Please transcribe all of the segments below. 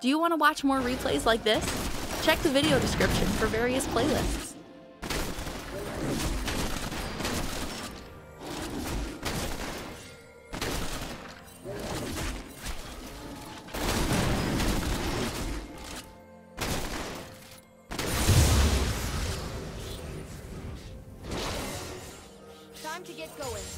Do you want to watch more replays like this? Check the video description for various playlists. Time to get going.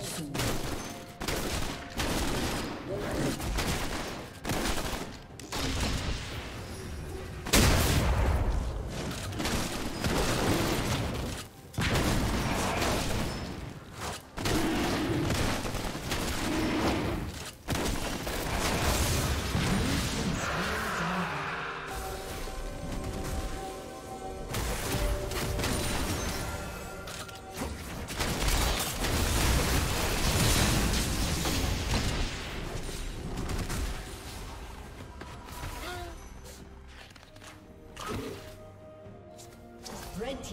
Turret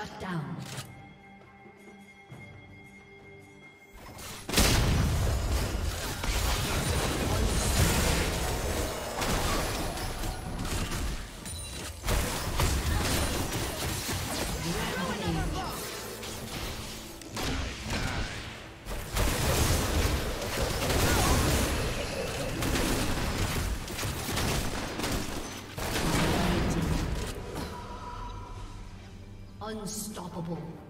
Shut down. Unstoppable.